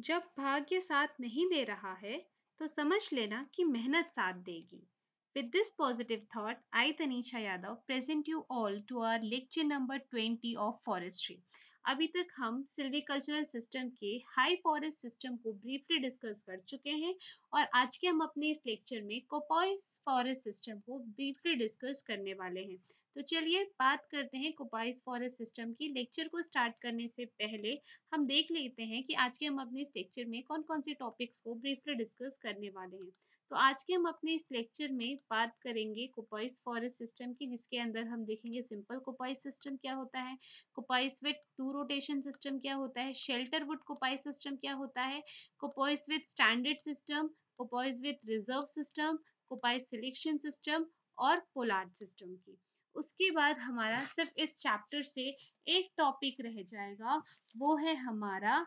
जब भाग्य साथ नहीं दे रहा है तो समझ लेना कि मेहनत साथ देगी। With this positive thought I Tanisha Yadav present you all to our lecture number twenty of forestry अभी तक हम सिल्विकल्चरल सिस्टम के हाई फॉरेस्ट सिस्टम को ब्रीफली डिस्कस कर चुके हैं और आज के हम अपने इस लेक्चर में कोपाइस फॉरेस्ट सिस्टम को ब्रीफली डिस्कस करने वाले हैं। तो चलिए बात करते हैं कोपाइस फॉरेस्ट सिस्टम की। लेक्चर को स्टार्ट करने से पहले हम देख लेते हैं कि आज के हम अपने इस लेक्चर में कौन कौन से टॉपिक्स को ब्रीफली डिस्कस करने वाले हैं। तो आज के हम अपने इस लेक्चर में बात करेंगे कोपाइस फॉरेस्ट सिस्टम की, जिसके अंदर हम देखेंगे सिंपल कोपाइस सिस्टम क्या होता है, coppice with two rotation system क्या होता है, शेल्टर वुड कोपाइस सिस्टम क्या होता है, coppice with standard system, coppice with reserve system, coppice selection system और पोलार्ड सिस्टम की। उसके बाद हमारा सिर्फ़ इस चैप्टर से एक टॉपिक रह जाएगा, वो है हमारा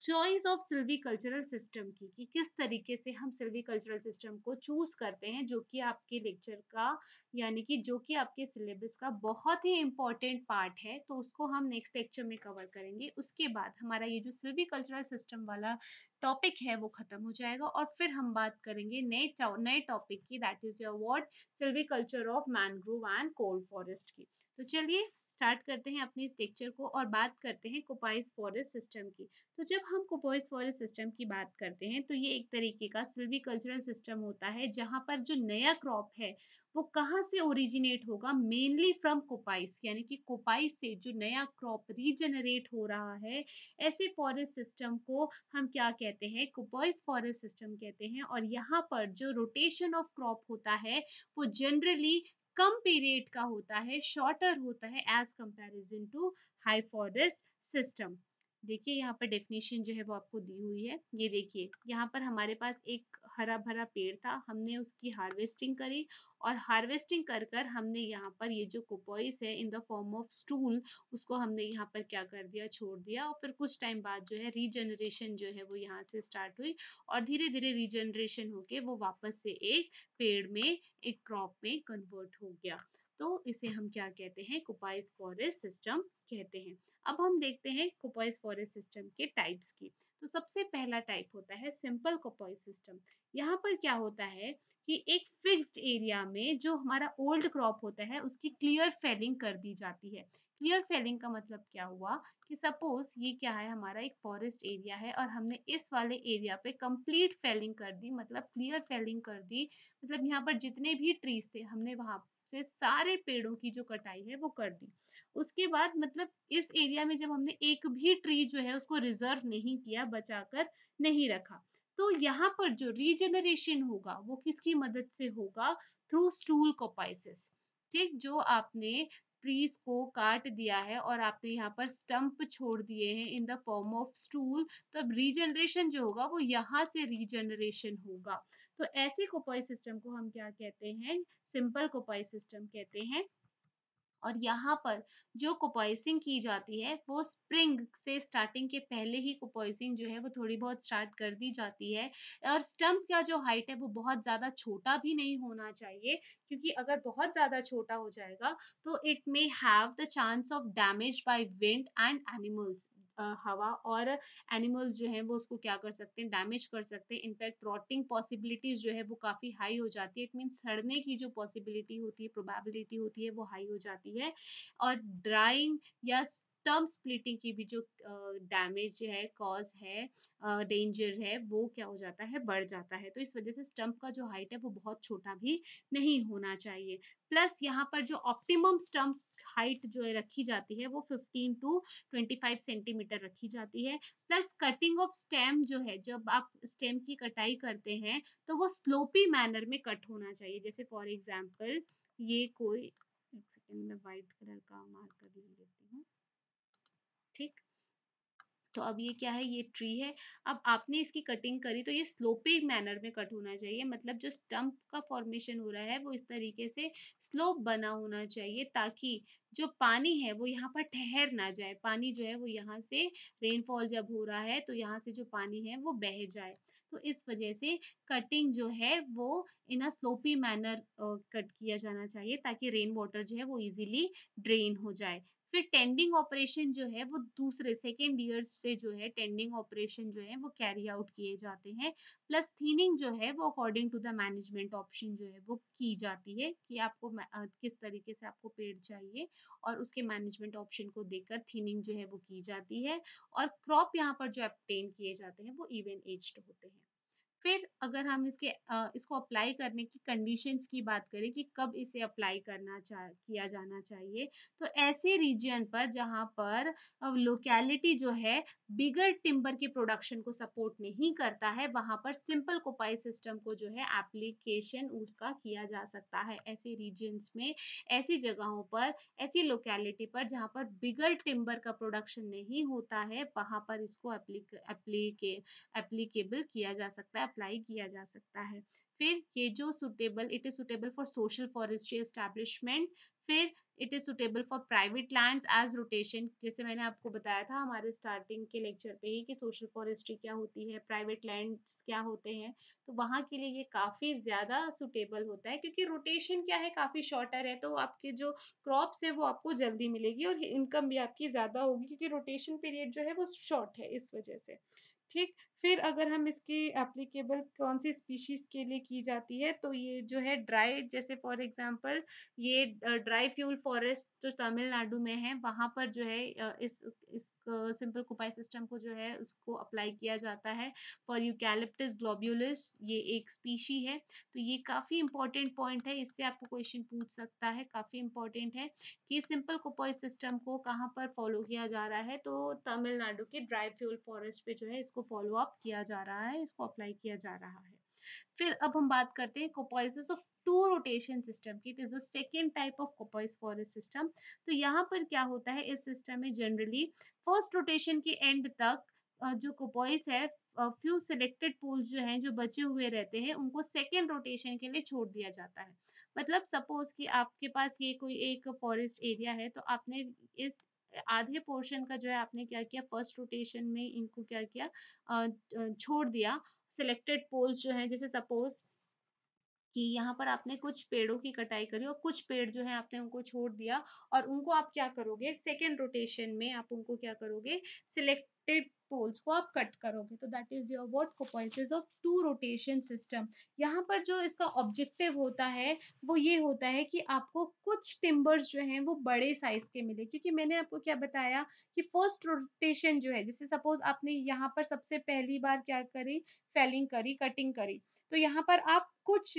choice of silvicultural system की, कि किस तरीके से हम सिल्वी कल्चरल सिस्टम को चूज़ करते हैं, जो कि आपके लेक्चर का, यानी कि जो कि आपके सिलेबस का बहुत ही इम्पोर्टेंट पार्ट है तो उसको हम नेक्स्ट लेक्चर में कवर करेंगे। उसके बाद हमारा ये जो सिल्वी कल्चरल सिस्टम वाला टॉपिक है, वो खत्म हो जाएगा और फिर हम बात करेंगे नए नए टॉपिक की that is your word silviculture of mangrove and cold forest की। तो चलिए स्टार्ट करते हैं अपने इस लेक्चर को और बात करते हैं कोपाइस फॉरेस्ट सिस्टम की। तो जब हम कोपाइस फॉरेस्ट सिस्टम की बात करते हैं तो ये एक तरीके का सिल्वी कल्चरल सिस्टम होता है, जहाँ पर जो नया क्रॉप है, वो कहाँ से ओरिजिनेट होगा? मेनली फ्रॉम कोपाइस, यानी कि कोपाइस से जो नया क्रॉप रीजनरेट हो रहा है, ऐसे फॉरेस्ट सिस्टम को हम क्या कहते हैं? कोपाइस फॉरेस्ट सिस्टम कहते हैं। और यहाँ पर जो रोटेशन ऑफ़ क्रॉप होता है, वो जनरली कम पीरियड का होता है शॉर्टर होता है as comparison to high forest system देखिए, यहाँ पर डेफिनेशन जो है वो आपको दी हुई है। ये देखिए, यहाँ पर हमारे पास एक हरा भरा पेड़ था, हमने उसकी हार्वेस्टिंग करी और हार्वेस्टिंग कर कर हमने यहाँ पर ये जो कोपोइस है in the form of stool उसको हमने यहाँ पर क्या कर दिया, छोड़ दिया और फिर कुछ टाइम बाद जो है रीजनरेशन जो है वो यहाँ से स्टार्ट हुई और धीरे धीरे रीजनरेशन होके वो वापस से एक पेड़ में, एक क्रॉप में कन्वर्ट हो गया। तो इसे हम क्या कहते हैं? कुपाइस फॉरेस्ट सिस्टम कहते हैं। अब हम देखते हैं कुपाइस फॉरेस्ट सिस्टम के टाइप्स की। तो सबसे पहला टाइप होता है सिंपल कोपोइस सिस्टम यहाँ पर क्या होता है कि एक फिक्स्ड एरिया में जो हमारा ओल्ड क्रॉप होता है, उसकी क्लियर फेलिंग कर दी जाती है। क्लियर फेलिंग का मतलब क्या हुआ कि सपोज़ ये क्या है, हमारा एक फॉरेस्ट एरिया है और हमने इस वाले एरिया पे कंप्लीट फेलिंग कर दी मतलब क्लियर फेलिंग कर दी। मतलब यहाँ पर जितने भी ट्रीज थे, हमने वहाँ से सारे पेड़ों की जो कटाई है वो कर दी। उसके बाद मतलब इस एरिया में जब हमने एक भी ट्री जो है उसको रिज़र्व नहीं किया, बचाकर नहीं रखा तो यहाँ पर जो रीजनरेशन होगा वो किसकी मदद से होगा? थ्रू स्टूल कोपाइसिस ठीक? जो आपने ट्रीज को काट दिया है और आपने यहाँ पर स्टंप छोड़ दिए हैं in the form of stool तो अब रीजनरेशन जो होगा वो यहाँ से रीजनरेशन होगा। तो ऐसे कोपाई सिस्टम को हम क्या कहते हैं? सिंपल कोपाई सिस्टम कहते हैं। और यहाँ पर जो कुपॉइसिंग की जाती है, वो स्प्रिंग से स्टार्टिंग के पहले ही कुपॉइसिंग जो है, वो थोड़ी बहुत स्टार्ट कर दी जाती है। और स्टम्प का जो हाइट है, वो बहुत ज़्यादा छोटा भी नहीं होना चाहिए, क्योंकि अगर बहुत ज़्यादा छोटा हो जाएगा तो it may have the chance of damage by wind and animals हवा और एनिमल्स जो है वो उसको क्या कर सकते हैं डैमेज कर सकते हैं। इनफैक्ट रॉटिंग पॉसिबिलिटीज जो है वो काफ़ी हाई हो जाती है। इट मीन सड़ने की जो पॉसिबिलिटी होती है प्रोबेबिलिटी होती है, वो हाई हो जाती है। और ड्राइंग या टर्म स्प्लिटिंग की भी जो डैमेज है कॉज है डेंजर है, वो क्या हो जाता है, बढ़ जाता है। तो इस वजह से स्टम्प का जो हाइट है, वो बहुत छोटा भी नहीं होना चाहिए। प्लस यहाँ पर जो ऑप्टिमम स्टम्प हाइट जो है, रखी जाती है, वो 15 टू 25 सेंटीमीटर रखी जाती है। प्लस कटिंग ऑफ़ स्टेम जो है, जब आप स्टेम की कटाई करते हैं तो वो स्लोपी मैनर में कट होना चाहिए। जैसे फॉर एग्ज़ाम्पल ये कोई, एक सेकेंड में व्हाइट कलर का मार्कर ले लेती हूँ ठीक तो अब ये क्या है? ये ट्री है। अब आपने इसकी कटिंग करी तो ये स्लोपिंग मैनर में कट होना चाहिए। मतलब जो स्टम्प का फॉर्मेशन हो रहा है वो इस तरीके से स्लोप बना होना चाहिए ताकि जो पानी है वो यहाँ पर ठहर ना जाए, पानी जो है वो यहाँ से रेनफॉल जब हो रहा है तो यहाँ से जो पानी है वो बह जाए। तो इस वजह से कटिंग जो है वो in a sloppy manner cut किया जाना चाहिए ताकि रेन वाटर जो है वो इजीली ड्रेन हो जाए। फिर टेंडिंग ऑपरेशन जो है वो दूसरे सेकेंड ईयर से जो है टेंडिंग ऑपरेशन जो है वो कैरी आउट किए जाते हैं। प्लस थीनिंग जो है वो according to the management option जो है वो की जाती है कि आपको किस तरीके से आपको पेड़ चाहिए। और उसके मैनेजमेंट ऑप्शन को देखकर थीनिंग जो है वो की जाती है और क्रॉप यहाँ पर जो अपटेन किए जाते हैं वो इवन एज्ड होते हैं। फिर अगर हम इसके इसको अप्लाई करने की कंडीशंस की बात करें कि कब इसे अप्लाई करना चाह किया जाना चाहिए तो ऐसे रीजन पर जहाँ पर लोकेलिटी जो है बिगर टिम्बर के प्रोडक्शन को सपोर्ट नहीं करता है, वहाँ पर सिंपल कोपाई सिस्टम को जो है एप्लीकेशन उसका किया जा सकता है। ऐसे रीजन्स में, ऐसी जगहों पर, ऐसी लोकेलिटी पर जहाँ पर बिगर टिम्बर का प्रोडक्शन नहीं होता है, वहाँ पर इसको एप्लीकेबल किया जा सकता है। अप्लाई किया जा सकता है। फिर ये जो suitable it is suitable for social forestry establishment फिर it is suitable for private lands as rotation जैसे मैंने आपको बताया था हमारे स्टार्टिंग के लेक्चर पे ही कि सोशल फॉरेस्ट्री क्या होती है प्राइवेट लैंड्स क्या होते हैं तो वहाँ के लिए ये काफ़ी ज़्यादा सुटेबल होता है क्योंकि रोटेशन क्या है, काफ़ी शॉर्टर है तो आपके जो क्रॉप्स है वो आपको जल्दी मिलेगी और इनकम भी आपकी ज़्यादा होगी क्योंकि रोटेशन पीरियड जो है वो शॉर्ट है इस वजह से। ठीक? फिर अगर हम इसकी एप्लीकेबल कौन सी स्पीशीज के लिए की जाती है तो ये जो है ड्राई जैसे फॉर एग्जांपल ये ड्राई फ्यूल फॉरेस्ट जो तमिलनाडु में है, वहाँ पर जो है इस इस सिंपल कुपाई सिस्टम को जो है उसको अप्लाई किया जाता है। फॉर यूकैलिप्टस ग्लोब्यूलिस ये एक स्पीशी है। तो ये काफ़ी इंपॉर्टेंट पॉइंट है, इससे आपको क्वेश्चन पूछ सकता है। काफ़ी इंपॉर्टेंट है कि सिंपल कुपाई सिस्टम को कहाँ पर फॉलो किया जा रहा है। तो तमिलनाडु के ड्राई फ्यूल फॉरेस्ट पे जो है इसको फॉलो अप किया जा रहा है, इसको अप्लाई किया जा रहा है। फिर अब हम बात करते हैं coppices of two rotation system की it is the second type of coppice forest system. तो यहाँ पर क्या होता है, इस सिस्टम में जनरली फ़र्स्ट रोटेशन के एंड तक जो कोपोइस है फ्यू सिलेक्टेड पोल्स जो हैं, जो बचे हुए रहते हैं, उनको सेकेंड रोटेशन के लिए छोड़ दिया जाता है। मतलब सपोज़ कि आपके पास ये कोई एक फॉरेस्ट एरिया है तो आपने इस आधे पोर्शन का जो है, आपने क्या किया फ़र्स्ट रोटेशन में इनको क्या किया छोड़ दिया। सिलेक्टेड पोल्स जो है, जैसे सपोज़ कि यहाँ पर आपने कुछ पेड़ों की कटाई करी और कुछ पेड़ जो है आपने उनको छोड़ दिया और उनको आप क्या करोगे? सेकेंड रोटेशन में आप उनको क्या करोगे? सिलेक्टेड पोल्स को आप कट करोगे। तो that is your what coppices of two rotation system यहाँ पर जो इसका ऑब्जेक्टिव होता है, वो ये होता है कि आपको कुछ टिम्बर्स जो हैं वो बड़े साइज़ के मिले। क्योंकि मैंने आपको क्या बताया कि फ़र्स्ट रोटेशन जो है, जैसे सपोज़ आपने यहाँ पर सबसे पहली बार क्या करी? फेलिंग करी कटिंग करी। तो यहाँ पर आप कुछ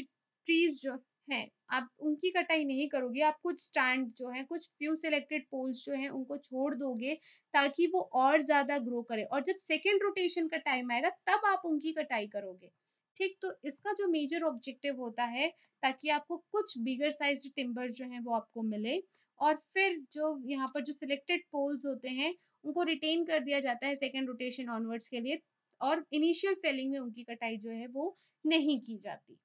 ट्रीज जो हैं, आप उनकी कटाई नहीं करोगे, आप कुछ स्टैंड जो है, कुछ फ्यू सिलेक्टेड पोल्स जो हैं, उनको छोड़ दोगे ताकि वो और ज़्यादा ग्रो करे। और जब सेकेंड रोटेशन का टाइम आएगा, तब आप उनकी कटाई करोगे। ठीक तो इसका जो मेजर ऑब्जेक्टिव होता है, ताकि आपको कुछ बिगर साइज़ टिम्बर जो है, वो आपको मिले। और फिर जो यहाँ पर जो सिलेक्टेड पोल्स होते हैं, उनको रिटेन कर दिया जाता है सेकेंड रोटेशन ऑनवर्ड्स के लिए। और इनिशियल फेलिंग में उनकी कटाई जो है, वो नहीं की जाती।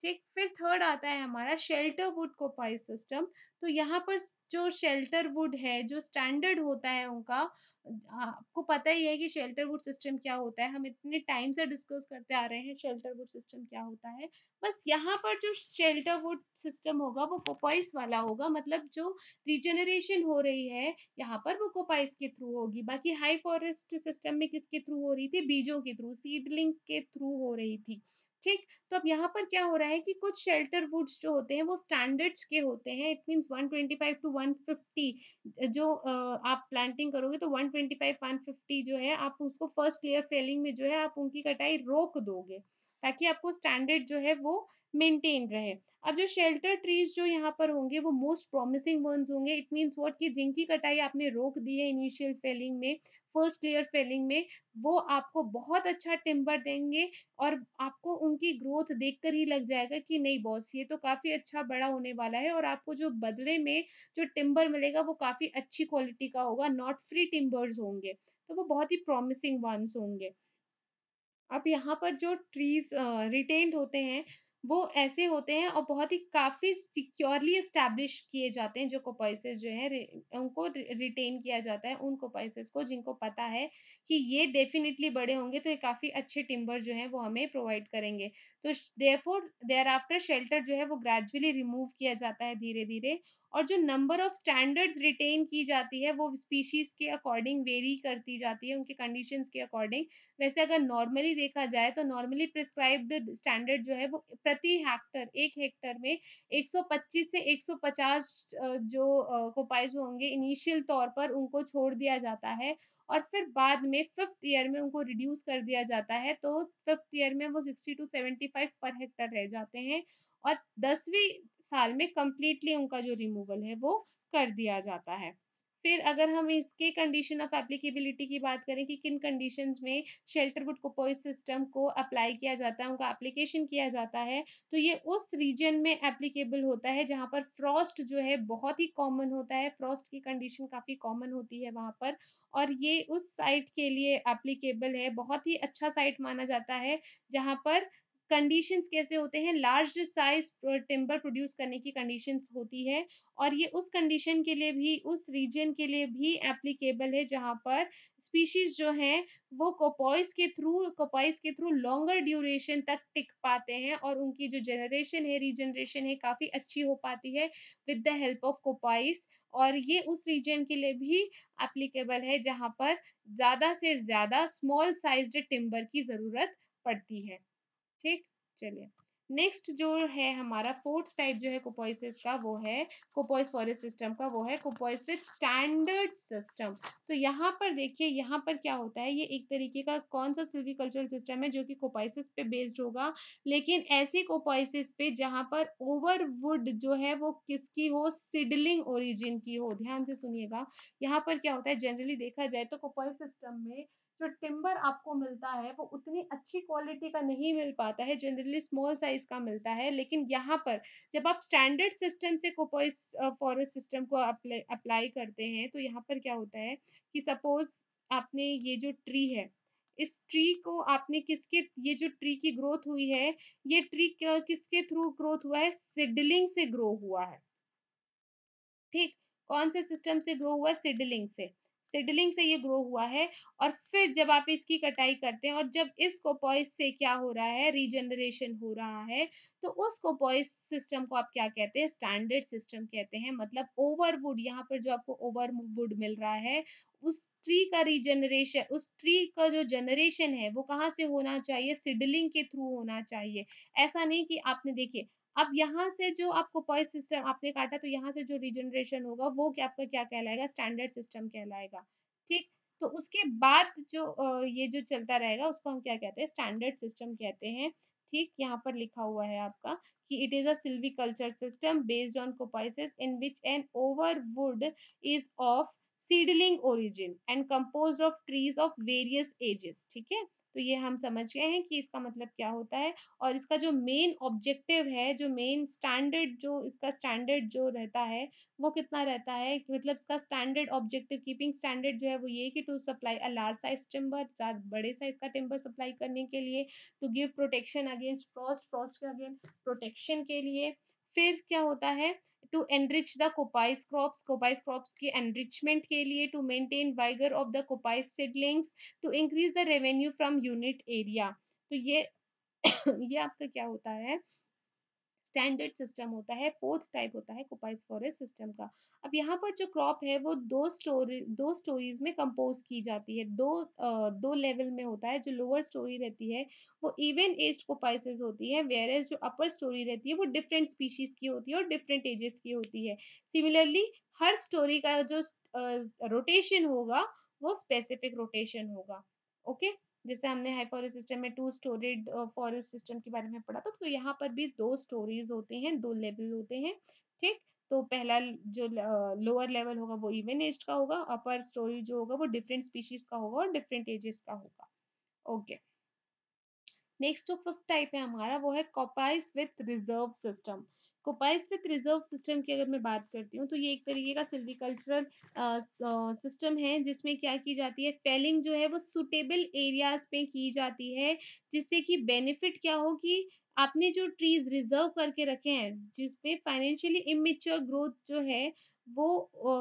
ठीक, फिर थर्ड आता है हमारा शेल्टर वुड कोपाई सिस्टम तो यहाँ पर जो शेल्टर वुड है, जो स्टैंडर्ड होता है उनका, आपको पता ही है कि शेल्टर वुड सिस्टम क्या होता है। हम इतने टाइम से डिस्कस करते आ रहे हैं शेल्टर वुड सिस्टम क्या होता है। बस यहाँ पर जो शेल्टर वुड सिस्टम होगा, वो कोपाइस वाला होगा। मतलब जो रिजेनरेशन हो रही है, यहाँ पर वो कोपाइस के थ्रू होगी। बाकी हाई फॉरेस्ट सिस्टम में किसके थ्रू हो रही थी? बीजों के थ्रू सीडलिंग के थ्रू हो रही थी। ठीक? तो अब यहाँ पर क्या हो रहा है कि कुछ शेल्टर वुड्स जो होते हैं, वो स्टैंडर्ड्स के होते हैं। इट मीन्स 125 टू 150 जो आप प्लांटिंग करोगे तो 125 150 जो है, आप उसको फ़र्स्ट लेयर फेलिंग में जो है, आप उनकी कटाई रोक दोगे। ताकि आपको स्टैंडर्ड जो है वो मेंटेन रहे। अब जो शेल्टर ट्रीज जो यहाँ पर होंगे, वो मोस्ट प्रॉमिसिंग वंस होंगे। इट मीन्स व्हाट कि जिनकी कटाई आपने रोक दी है इनिशियल फेलिंग में फ़र्स्ट लेयर फेलिंग में, वो आपको बहुत अच्छा टिम्बर देंगे और आपको उनकी ग्रोथ देखकर ही लग जाएगा कि नहीं बॉस ये तो काफ़ी अच्छा बड़ा होने वाला है और आपको जो बदले में जो टिम्बर मिलेगा, वो काफ़ी अच्छी क्वालिटी का होगा। नॉट फ्री टिम्बर्स होंगे तो वो बहुत ही प्रॉमिसिंग वंस होंगे। अब यहाँ पर जो ट्रीज रिटेन्ड होते हैं, वो ऐसे होते हैं और बहुत ही काफ़ी सिक्योरली एस्टेब्लिश किए जाते हैं, जो कोपाइसेस जो है उनको रिटेन किया जाता है उन कोपाइसेस को, जिनको पता है कि ये डेफिनेटली बड़े होंगे तो ये काफ़ी अच्छे टिम्बर जो है, वो हमें प्रोवाइड करेंगे। तो देयरफॉर देयर आफ्टर शेल्टर जो है, वो ग्रेजुअली रिमूव किया जाता है धीरे धीरे और जो नंबर ऑफ़ स्टैंडर्ड्स रिटेन की जाती है, वो स्पीशीज के अकॉर्डिंग वेरी करती जाती है, उनके कंडीशंस के अकॉर्डिंग वैसे अगर नॉर्मली देखा जाए तो नॉर्मली प्रिस्क्राइब्ड स्टैंडर्ड जो है, वो प्रति हेक्टर एक हेक्टर में 125 से 150 जो कोपाइज होंगे इनिशियल तौर पर उनको छोड़ दिया जाता है। और फिर बाद में फिफ्थ ईयर में उनको रिड्यूस कर दिया जाता है तो फिफ्थ ईयर में वो 60 टू 75 पर हेक्टर रह जाते हैं। और दसवीं साल में कम्प्लीटली उनका जो रिमूवल है, वो कर दिया जाता है। फिर अगर हम इसके कंडीशन ऑफ़ एप्लीकेबिलिटी की बात करें कि किन कंडीशंस में शेल्टरवुड कोपोइस सिस्टम को अप्लाई किया जाता है, उनका एप्लीकेशन किया जाता है तो ये उस रीजन में एप्लीकेबल होता है जहाँ पर फ्रॉस्ट जो है बहुत ही कॉमन होता है। फ्रॉस्ट की कंडीशन काफ़ी कॉमन होती है वहाँ पर और ये उस साइट के लिए एप्लीकेबल है। बहुत ही अच्छा साइट माना जाता है जहाँ पर कंडीशंस कैसे होते हैं? लार्ज साइज़ टिम्बर प्रोड्यूस करने की कंडीशंस होती है और ये उस कंडीशन के लिए भी, उस रीजन के लिए भी एप्लीकेबल है जहाँ पर स्पीशीज जो हैं, वो कोपॉइस के थ्रू कोपॉइस के थ्रू लॉन्गर ड्यूरेशन तक टिक पाते हैं और उनकी जो जनरेशन है रीजनरेशन है, काफ़ी अच्छी हो पाती है with the help of coppice और ये उस रीजन के लिए भी एप्लीकेबल है जहाँ पर ज़्यादा से ज़्यादा स्मॉल साइज़ टिम्बर की ज़रूरत पड़ती है। ठीक, चलिए। नेक्स्ट जो है हमारा फोर्थ टाइप जो है कोपोइसिस का, वो है कोपोइस फॉरेस्ट सिस्टम का, वो है कोपोइस विथ स्टैंडर्ड सिस्टम तो यहाँ पर देखिए, यहाँ पर क्या होता है, ये एक तरीके का कौन सा सिल्विकल्चरल सिस्टम है जो कि कोपोइसिस पे बेस्ड होगा, लेकिन ऐसे कोपोइसिस पे जहाँ पर ओवरवुड जो है वो किसकी हो सिडलिंग ओरिजिन की हो, ध्यान से सुनिएगा। यहाँ पर क्या होता है जनरली देखा जाए तो कोपोइस सिस्टम में जो टिम्बर आपको मिलता है, वो उतनी अच्छी क्वालिटी का नहीं मिल पाता है जनरली स्मॉल साइज़ का मिलता है, लेकिन यहाँ पर जब आप स्टैंडर्ड सिस्टम से कोपोइस फॉरेस्ट सिस्टम को अप्लाई करते हैं तो यहाँ पर क्या होता है कि सपोज़ आपने ये जो ट्री है, इस ट्री को आपने किसके, ये जो ट्री की ग्रोथ हुई है, ये ट्री किसके थ्रू ग्रोथ हुआ है? सिडलिंग से ग्रो हुआ है। ठीक? कौन से सिस्टम से ग्रो हुआ है? सिडलिंग से। सिडलिंग से ये ग्रो हुआ है और फिर जब आप इसकी कटाई करते हैं और जब इस कोपॉइस से क्या हो रहा है रीजनरेशन हो रहा है तो उस कोपॉइस सिस्टम को आप क्या कहते हैं? स्टैंडर्ड सिस्टम कहते हैं। मतलब ओवरवुड यहाँ पर जो आपको ओवरवुड मिल रहा है, उस ट्री का रीजनरेशन उस ट्री का जो जनरेशन है, वो कहाँ से होना चाहिए? सिडलिंग के थ्रू होना चाहिए। ऐसा नहीं कि आपने देखिए अब यहाँ से जो आपको पॉइस सिस्टम आपने काटा तो यहाँ से जो रिजनरेशन होगा, वो क्या आपका क्या कहलाएगा? स्टैंडर्ड सिस्टम कहलाएगा। ठीक? तो उसके बाद जो ये जो चलता रहेगा, उसको हम क्या कहते हैं? स्टैंडर्ड सिस्टम कहते हैं। ठीक? यहाँ पर लिखा हुआ है आपका कि it is a silviculture system based on coppices in which an overwood is of seedling origin and compose of trees of various ages ठीक है? तो ये हम समझ गए हैं कि इसका मतलब क्या होता है और इसका जो मेन ऑब्जेक्टिव है, जो मेन स्टैंडर्ड जो इसका स्टैंडर्ड जो रहता है, वो कितना रहता है? मतलब इसका स्टैंडर्ड ऑब्जेक्टिव कीपिंग स्टैंडर्ड जो है वो ये कि to supply a large size timber बड़े साइज़ का टिम्बर सप्लाई करने के लिए to give protection against frost frost against protection के लिए। फिर क्या होता है? To enrich the coppice crops coppice crops के एनरिचमेंट के लिए to maintain vigour of the coppice seedlings to increase the revenue from unit area तो ये ये आपका क्या होता है? स्टैंडर्ड सिस्टम होता है फोर्थ टाइप होता है कोपाइस फॉरेस्ट सिस्टम का। अब यहाँ पर जो क्रॉप है वो दो स्टोरी दो स्टोरीज में कंपोज की जाती है। दो आ, दो लेवल में होता है जो लोअर स्टोरी रहती है वो इवन एज कोपाइसिस होती है वेयर एज जो अपर स्टोरी रहती है वो डिफरेंट स्पीशीज की होती है और डिफरेंट एजेस की होती है। सिमिलरली हर स्टोरी का जो रोटेशन होगा वो स्पेसिफिक रोटेशन होगा। Okay okay? जैसे हमने हाई फॉरेस्ट सिस्टम में टू स्टोरेड फॉरेस्ट सिस्टम के बारे में पढ़ा था तो यहाँ पर भी दो स्टोरीज होते हैं, दो लेवल होते हैं, ठीक? तो पहला जो लोअर लेवल होगा वो इवन एज का होगा अपर स्टोरी जो होगा वो डिफरेंट स्पीशीज का होगा और डिफरेंट एजेस का होगा ओके नेक्स्ट जो फिफ्थ टाइप है हमारा वो है coppice with reserve system coppice with reserve system की अगर मैं बात करती हूँ तो ये एक तरीके का सिल्विकल्चरल सिस्टम है, जिसमें क्या की जाती है? फेलिंग जो है, वो सुटेबल एरियाज़ पे की जाती है, जिससे कि बेनिफिट क्या हो कि आपने जो ट्रीज रिज़र्व करके रखे हैं, जिसपे फाइनेंशियली इमेच्योर ग्रोथ जो है वो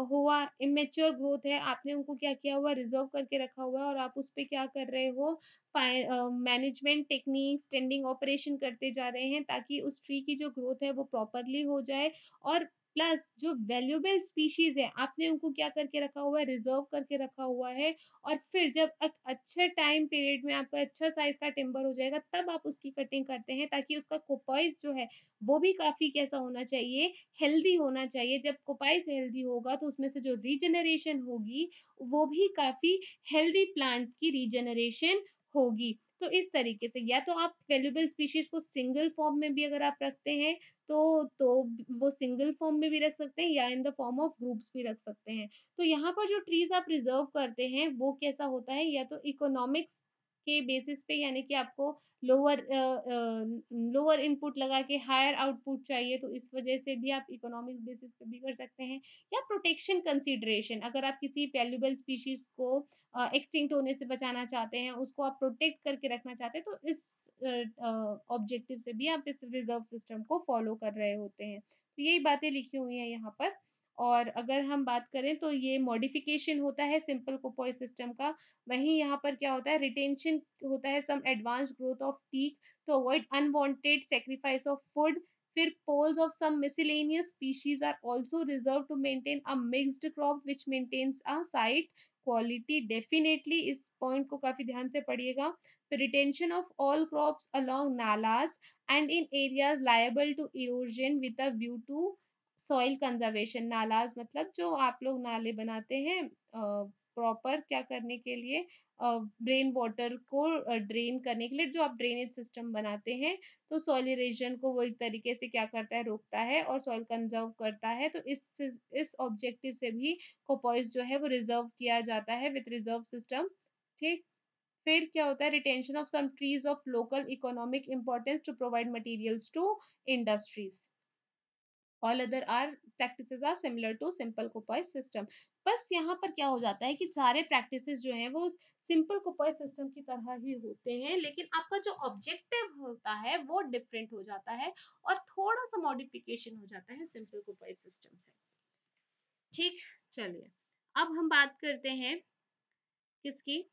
हुआ इमेच्योर ग्रोथ है। आपने उनको क्या किया हुआ? रिज़र्व करके रखा हुआ है और आप उस पर क्या कर रहे हो? मैनेजमेंट टेक्निक स्टैंडिंग ऑपरेशन करते जा रहे हैं ताकि उस ट्री की जो ग्रोथ है वो प्रॉपरली हो जाए और प्लस जो वैल्यूबल स्पीशीज है, आपने उनको क्या करके रखा हुआ है? रिज़र्व करके रखा हुआ है। और फिर जब एक अच्छे टाइम पीरियड में आपका अच्छा साइज़ का टिम्बर हो जाएगा, तब आप उसकी कटिंग करते हैं, ताकि उसका कोपाइस जो है, वो भी काफ़ी कैसा होना चाहिए हेल्दी होना चाहिए। जब कोपाइस हेल्दी होगा तो उसमें से जो रीजनरेशन होगी, वो भी काफ़ी हेल्दी प्लांट की रीजनरेशन होगी। तो इस तरीके से, या तो आप वेल्यूबल स्पीशीज को सिंगल फॉर्म में भी अगर आप रखते हैं तो तो वो सिंगल फॉर्म में भी रख सकते हैं, या in the form of groups भी रख सकते हैं। तो यहाँ पर जो ट्रीज आप रिज़र्व करते हैं, वो कैसा होता है? या तो इकोनॉमिक्स के बेसिस पे यानी कि आपको लोअर लोअर इनपुट लगा के हायर आउटपुट चाहिए तो इस वजह से भी आप इकोनॉमिक्स बेसिस पे भी कर सकते हैं। या प्रोटेक्शन कंसिडरेशन अगर आप किसी वैल्यूबल स्पीशीज को एक्सटिंक्ट होने से बचाना चाहते हैं, उसको आप प्रोटेक्ट करके रखना चाहते हैं तो इस ऑब्जेक्टिव से भी आप इस रिज़र्व सिस्टम को फॉलो कर रहे होते हैं। तो यही बातें लिखी हुई हैं यहाँ पर। और अगर हम बात करें तो ये मॉडिफिकेशन होता है सिंपल कोपोइ सिस्टम का। वहीं यहाँ पर क्या होता है? रिटेंशन होता है some advance growth of teak to avoid unwanted sacrifice of food फिर poles of some miscellaneous species are also reserve to maintain a mixed crop which maintains a site quality definitely इस point को काफ़ी ध्यान से पढ़िएगा। फिर retention of all crops along nalas and in areas liable to erosion with a view to soil conservation nalas मतलब जो आप लोग नाले बनाते हैं प्रॉपर क्या करने के लिए ब्रेन वाटर को ड्रेन करने के लिए जो आप ड्रेनेज सिस्टम बनाते हैं तो सॉइल इरेजन को वो एक तरीके से क्या करता है, रोकता है और सॉइल कंजर्व करता है तो इस इस ऑब्जेक्टिव से भी कोपॉइस जो है वो रिज़र्व किया जाता है विथ रिज़र्व सिस्टम ठीक? फिर क्या होता है retention of some trees of local economic importance to provide materials to industries all other are practices are similar to simple coppice system बस यहाँ पर क्या हो जाता है कि सारे प्रैक्टिसेस जो हैं वो सिंपल कोपाइस सिस्टम की तरह ही होते हैं, लेकिन आपका जो ऑब्जेक्टिव होता है वो डिफरेंट हो जाता है और थोड़ा सा मॉडिफिकेशन हो जाता है सिंपल कोपाइस सिस्टम से। ठीक? चलिए, अब हम बात करते हैं किसकी?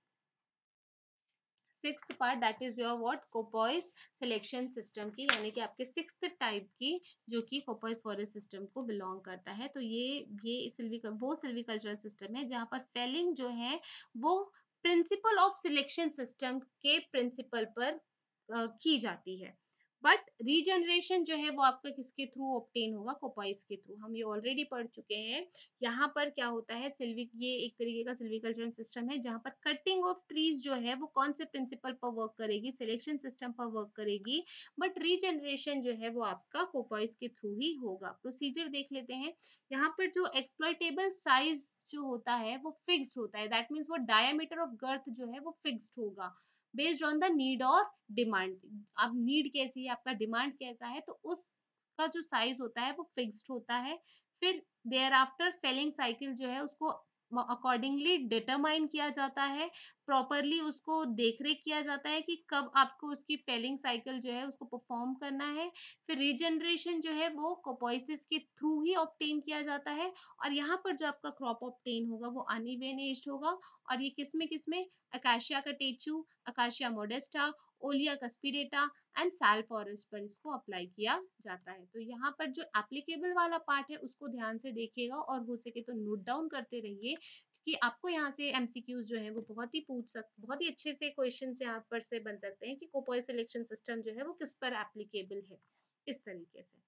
Six part that is your what coppice selection system की, यानी कि आपके सिक्स टाइप की, जो कि कोपोइस फॉरेस्ट सिस्टम को बिलोंग करता है। तो ये ये सिल्वी वो सिल्विकल्चरल सिस्टम है, जहाँ पर फेलिंग जो है, वो प्रिंसिपल ऑफ़ सिलेक्शन सिस्टम के प्रिंसिपल पर की जाती है। बट रीजनरेशन जो है वो आपका किसके थ्रू ऑप्टेन होगा? कोपाइस के थ्रू हम ये ऑलरेडी पढ़ चुके हैं। यहाँ पर क्या होता है? सिल्विक ये एक तरीके का सिल्विकल्चरल सिस्टम है, जहाँ पर कटिंग ऑफ़ ट्रीज जो है वो कौन से प्रिंसिपल पर वर्क करेगी? सिलेक्शन सिस्टम पर वर्क करेगी। बट रीजनरेशन जो है वो आपका कोपाइस के थ्रू ही होगा। प्रोसीजर देख लेते हैं। यहाँ पर जो एक्सप्लॉयटेबल साइज़ जो होता है वो फिक्स्ड होता है। दैट मीन्स वो डायमीटर ऑफ़ गर्थ जो है वो फिक्स्ड होगा। बेस्ड ऑन द नीड और डिमांड अब नीड कैसी है, आपका डिमांड कैसा है तो उसका जो साइज़ होता है, वो फिक्स्ड होता है। फिर देयर आफ्टर फेलिंग साइकिल जो है, उसको अकॉर्डिंगली डिटरमाइन किया जाता है प्रॉपरली उसको देख रेख किया जाता है कि कब आपको उसकी फेलिंग साइकिल जो है उसको परफॉर्म करना है, फिर रीजनरेशन जो है वो कोपोइसिस के थ्रू ही ऑप्टेन किया जाता है और यहाँ पर जो आपका क्रॉप ऑप्टेन होगा वो अनिवेन एज्ड होगा और ये किसमें किसमें अकाशिया का टेचू अकाशिया मोडेस्टा ओलिया कस्पिरेटा एंड साल फॉरेस्ट पर इसको अप्लाई किया जाता है। तो यहाँ पर जो एप्लीकेबल वाला पार्ट है, उसको ध्यान से देखिएगा और हो सके तो नोट डाउन करते रहिए, क्योंकि आपको यहाँ से एमसीक्यूज जो है, वो बहुत ही पूछ सक, बहुत ही अच्छे से क्वेश्चन यहाँ पर से बन सकते हैं कि कोपोई सिलेक्शन सिस्टम जो है, वो किस पर एप्लीकेबल है, इस तरीके से।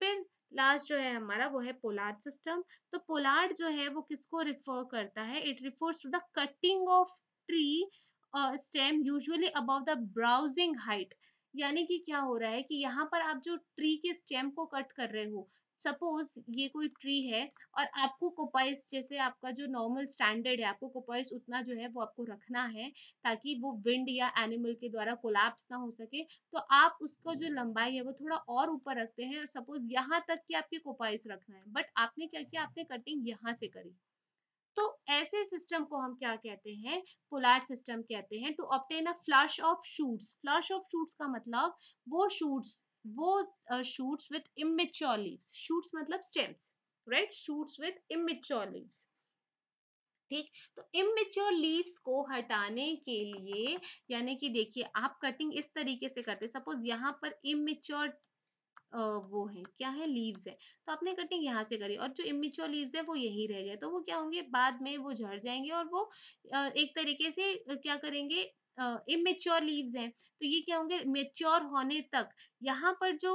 फिर लास्ट जो है हमारा, वो है पोलार्ड सिस्टम तो पोलार्ड जो है, वो किसको रिफर करता है? It refers to the cutting of tree stem usually above the browsing height यानी कि क्या हो रहा है कि यहाँ पर आप जो ट्री के स्टेम को कट कर रहे हो सपोज़ ये कोई ट्री है और आपको कोपाइस जैसे आपका जो नॉर्मल स्टैंडर्ड है, आपको कोपाइस उतना जो है वो आपको रखना है ताकि वो विंड या एनिमल के द्वारा कोलैप्स ना हो सके तो आप उसका जो लंबाई है वो थोड़ा और ऊपर रखते हैं और सपोज़ यहाँ तक कि आपके कोपाइस रखना है बट आपने क्या किया? आपने कटिंग यहाँ से करी। तो ऐसे सिस्टम को हम क्या कहते हैं? पोलार सिस्टम कहते हैं। To obtain a flush of shoots flush of shoots का मतलब वो शूट्स वो shoots with immature leaves shoots मतलब stems right shoots with immature leaves ठीक? तो इमेच्योर लीव्स को हटाने के लिए, यानी कि देखिए, आप कटिंग इस तरीके से करते सपोज़ यहाँ पर इमेच्योर वो है, क्या है लीव्स है। तो आपने कटिंग यहाँ से करी और जो इमेच्योर लीव्स है वो यही रह गए। तो वो क्या होंगे, बाद में वो झड़ जाएँगे और वो एक तरीके से क्या करेंगे इमेच्योर लीव्स हैं। तो ये क्या होंगे मेच्योर होने तक यहाँ पर जो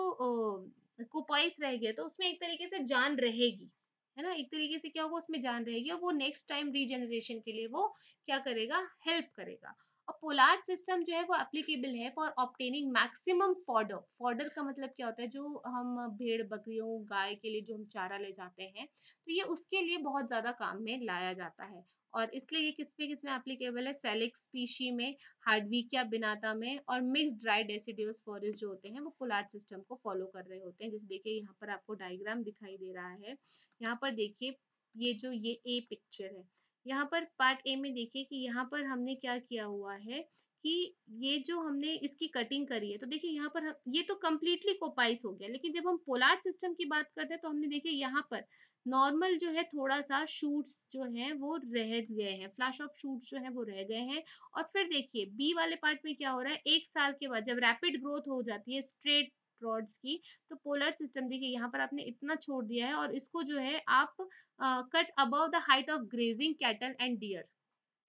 कोपाइस रह गया तो उसमें एक तरीके से जान रहेगी, है ना? एक तरीके से क्या होगा, उसमें जान रहेगी और वो नेक्स्ट टाइम रीजनरेशन के लिए वो क्या करेगा हेल्प करेगा। और पोलार्ड सिस्टम जो है वो एप्लीकेबल है for obtaining maximum fodder fodder का मतलब क्या होता है? जो हम भेड़, बकरियों, गाय के लिए जो हम चारा ले जाते हैं तो ये उसके लिए बहुत ज़्यादा काम में लाया जाता है। और इसलिए ये किस पे किसमें एप्लीकेबल है? सेलिक स्पीशी में हार्डविकिया बिनाता में और मिक्स ड्राई डेसिडियोस फॉरेस्ट जो होते हैं, वो पोलार्ड सिस्टम को फॉलो कर रहे होते हैं। जैसे देखिए, यहाँ पर आपको डायग्राम दिखाई दे रहा है। यहाँ पर देखिए, ये जो ये ए पिक्चर है यहाँ पर पार्ट ए में देखिए कि यहाँ पर हमने क्या किया हुआ है कि ये जो हमने इसकी कटिंग करी है तो देखिए यहाँ पर हम, ये तो कम्प्लीटली कोपाइस हो गया, लेकिन जब हम पोलार्ड सिस्टम की बात करते हैं तो हमने देखिए यहाँ पर नॉर्मल जो है थोड़ा सा शूट्स जो हैं, वो रह गए हैं फ्लैश ऑफ़ शूट्स जो है, वो रह गए हैं। और फिर देखिए बी वाले पार्ट में क्या हो रहा है, एक साल के बाद जब रैपिड ग्रोथ हो जाती है स्ट्रेट रॉड्स की तो पोलर सिस्टम देखिए, यहाँ पर आपने इतना छोड़ दिया है और इसको जो है आप cut above the height of grazing cattle and deer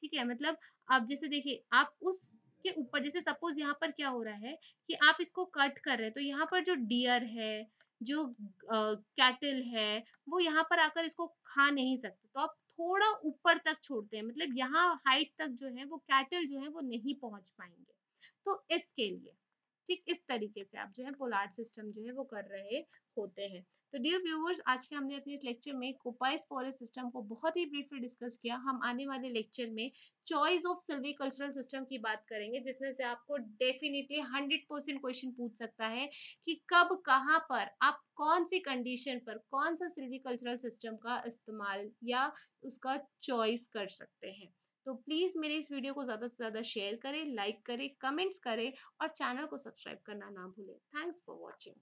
ठीक है मतलब आप जैसे देखिए, आप उस के ऊपर, जैसे सपोज़ यहाँ पर क्या हो रहा है कि आप इसको कट कर रहे हैं तो यहाँ पर जो डियर है, जो कैटल है, वो यहाँ पर आकर इसको खा नहीं सकते। तो आप थोड़ा ऊपर तक छोड़ते हैं मतलब यहाँ हाइट तक जो है, वो कैटल जो है, वो नहीं पहुँच पाएँगे। तो इसके लिए ठीक इस तरीके से आप जो है पोलार्ड सिस्टम जो है वो कर रहे होते हैं। तो डियर व्यूवर्स आज के हमने अपने इस लेक्चर में कोपाइस फॉरेस्ट सिस्टम को बहुत ही ब्रीफली डिस्कस किया। हम आने वाले लेक्चर में choice of silvicultural system की बात करेंगे, जिसमें से आपको डेफिनेटली हंड्रेड परसेंट क्वेश्चन पूछ सकता है कि कब, कहाँ पर, आप कौन सी कंडीशन पर कौन सा सिल्वी कल्चरल सिस्टम का इस्तेमाल या उसका चॉइस कर सकते हैं। तो प्लीज़ मेरे इस वीडियो को ज़्यादा से ज़्यादा शेयर करें लाइक करें कमेंट्स करें और चैनल को सब्सक्राइब करना ना भूलें। Thanks for watching